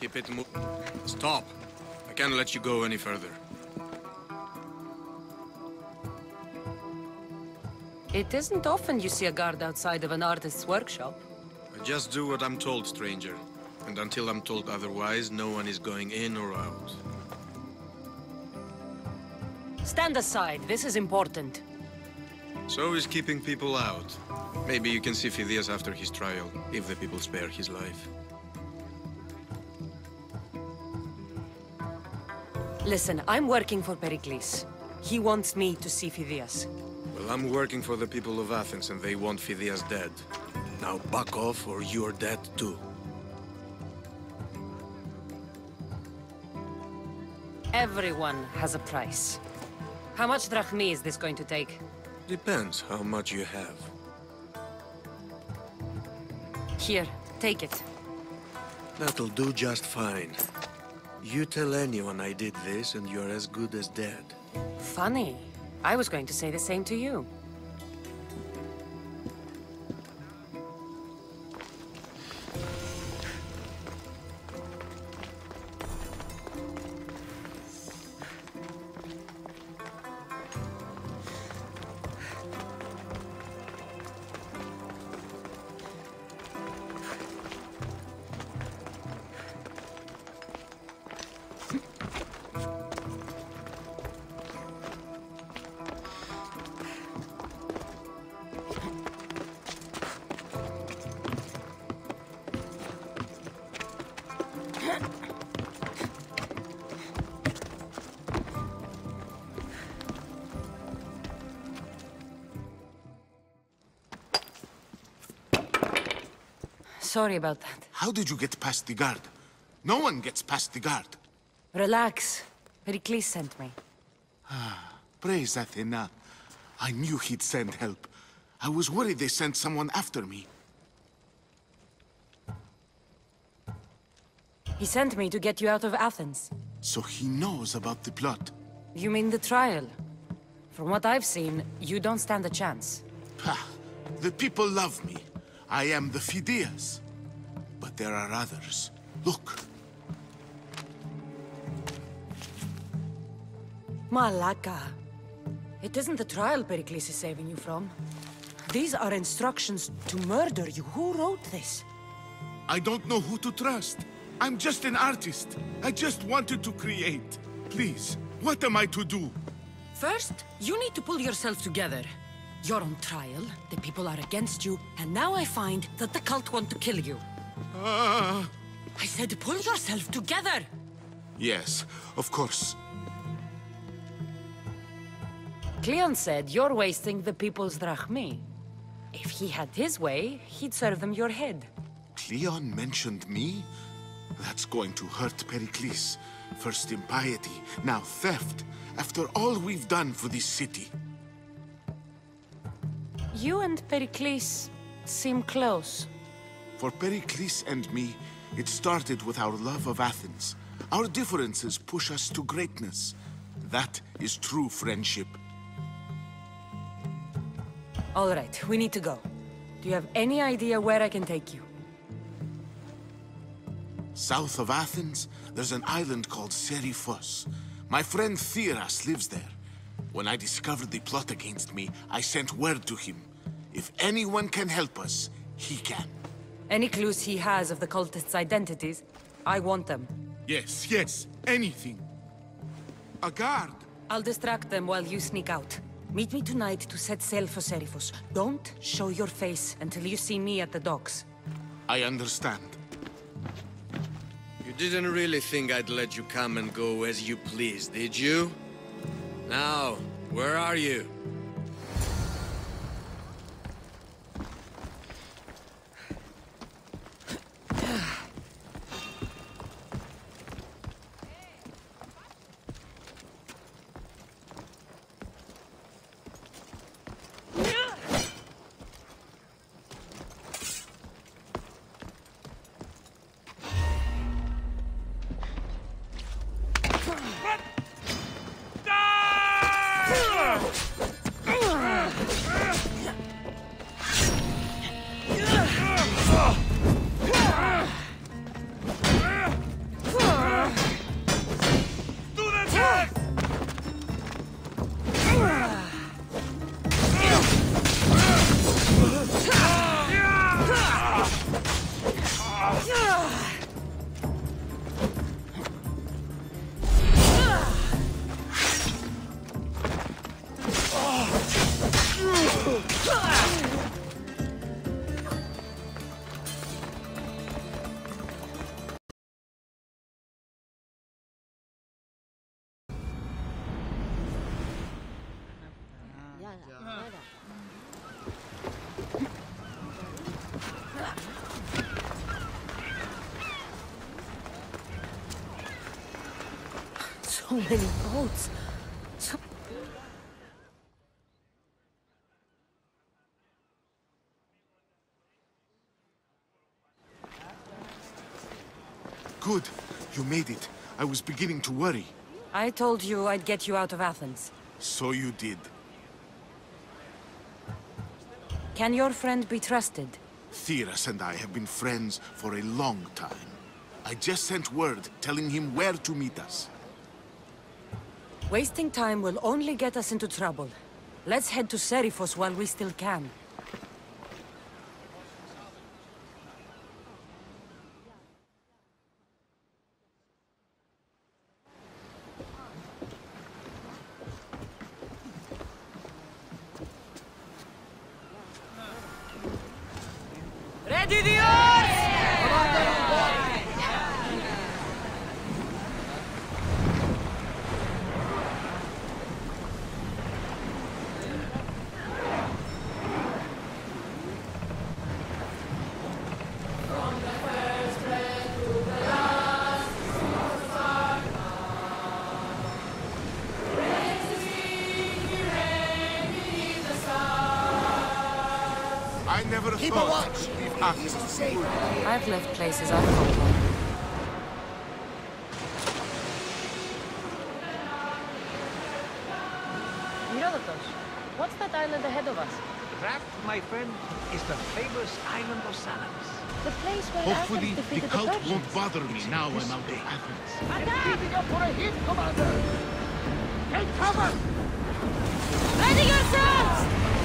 Keep it mo- Stop! I can't let you go any further. It isn't often you see a guard outside of an artist's workshop. I just do what I'm told, stranger. And until I'm told otherwise, no one is going in or out. Stand aside, this is important. So is keeping people out. Maybe you can see Phidias after his trial, if the people spare his life. Listen, I'm working for Pericles. He wants me to see Phidias. Well, I'm working for the people of Athens and they want Phidias dead. Now buck off or you're dead too. Everyone has a price. How much drachmae is this going to take? Depends how much you have. Here, take it. That'll do just fine. You tell anyone I did this and you're as good as dead. Funny. I was going to say the same to you. Sorry about that. How did you get past the guard? No one gets past the guard. Relax. Pericles sent me. Ah, praise Athena. I knew he'd send help. I was worried they sent someone after me. He sent me to get you out of Athens. So he knows about the plot. You mean the trial? From what I've seen, you don't stand a chance. Pah, the people love me. I am the Phidias. But there are others. Look, Malaka. It isn't the trial Pericles is saving you from. These are instructions to murder you. Who wrote this? I don't know who to trust. I'm just an artist. I just wanted to create. Please, what am I to do? First, you need to pull yourself together. You're on trial, the people are against you, and now I find that the cult want to kill you. Ah, I said pull yourself together! yes, of course. Cleon said you're wasting the people's drachmae. If he had his way, he'd serve them your head. Cleon mentioned me? That's going to hurt Pericles. First impiety, now theft. After all we've done for this city. You and Pericles seem close. For Pericles and me, it started with our love of Athens. Our differences push us to greatness. That is true friendship. All right, we need to go. Do you have any idea where I can take you? South of Athens, there's an island called Seriphos. My friend Theras lives there. When I discovered the plot against me, I sent word to him. If anyone can help us, he can. Any clues he has of the cultists' identities? I want them. Yes, yes, anything. A guard. I'll distract them while you sneak out. Meet me tonight to set sail for Seriphos. Don't show your face until you see me at the docks. I understand. You didn't really think I'd let you come and go as you please, did you? Now, where are you? Run! Die! So many boats. So... Good. You made it. I was beginning to worry. I told you I'd get you out of Athens. So you did. Can your friend be trusted? Theras and I have been friends for a long time. I just sent word telling him where to meet us. Wasting time will only get us into trouble. Let's head to Seriphos while we still can. Ready the I never Keep a thought watch. to leave Athens. Safe. I've left places I've come from. Herodotus, what's that island ahead of us? That, my friend, is the famous island of Salamis. The place where Hopefully, Athens the cult Persians. won't bother me now I'm out of Athens. Leading up for a hit, Commander! Take cover! Ready yourselves!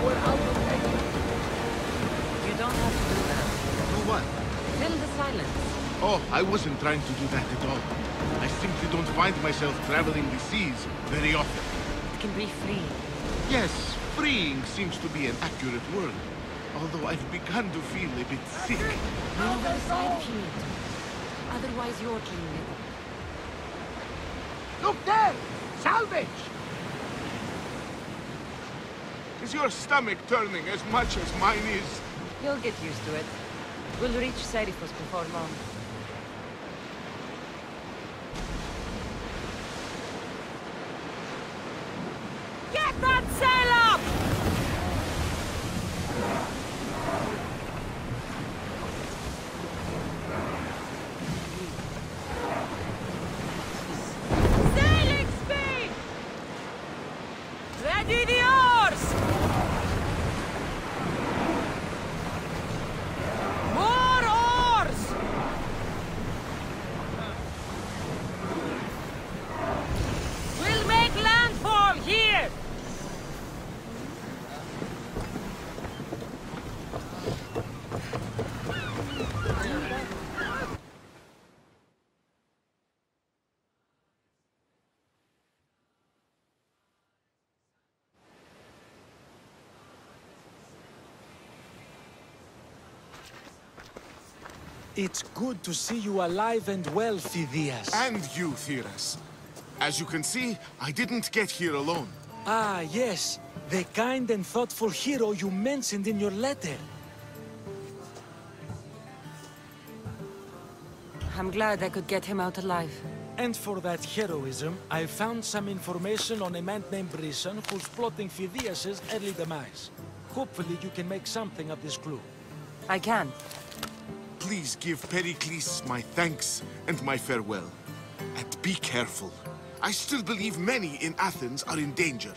Looks like we're out of. You don't have to do that. Do what? Fill the silence. Oh, I wasn't trying to do that at all. I simply don't find myself traveling the seas very often. It can be free. Yes, freeing seems to be an accurate word. Although I've begun to feel a bit sick. Move aside if you need to. Otherwise, you're clean. Look there! Salvage! Is your stomach turning as much as mine is? You'll get used to it. We'll reach Seriphos before long. Get that sail up! Sailing speed! Ready the oars! More oars! We'll make landfall here! It's good to see you alive and well, Phidias. And you, Theras. As you can see, I didn't get here alone. Ah, yes. The kind and thoughtful hero you mentioned in your letter. I'm glad I could get him out alive. And for that heroism, I found some information on a man named Brisson who's plotting Phidias' early demise. Hopefully you can make something of this clue. I can. Please give Pericles my thanks and my farewell. And be careful. I still believe many in Athens are in danger.